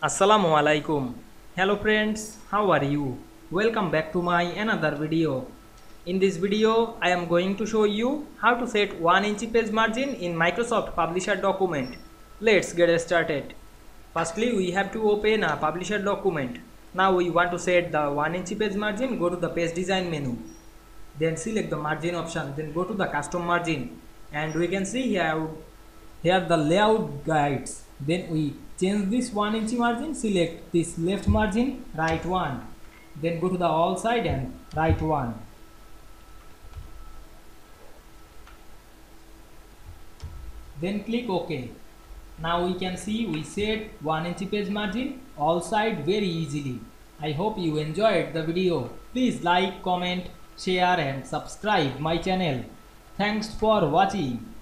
Assalamu alaikum. Hello friends, how are you? Welcome back to my another video. In this video, I am going to show you how to set 1 inch page margin in Microsoft Publisher document. Let's get started. Firstly, we have to open a Publisher document. Now we want to set the 1 inch page margin, go to the page design menu. Then select the margin option, then go to the custom margin. And we can see here, here the layout guides. Then we change this 1 inch margin, select this left margin, right one. Then go to the all side and right one. Then click OK. Now we can see we set 1 inch page margin all side very easily. I hope you enjoyed the video. Please like, comment, share and subscribe my channel. Thanks for watching.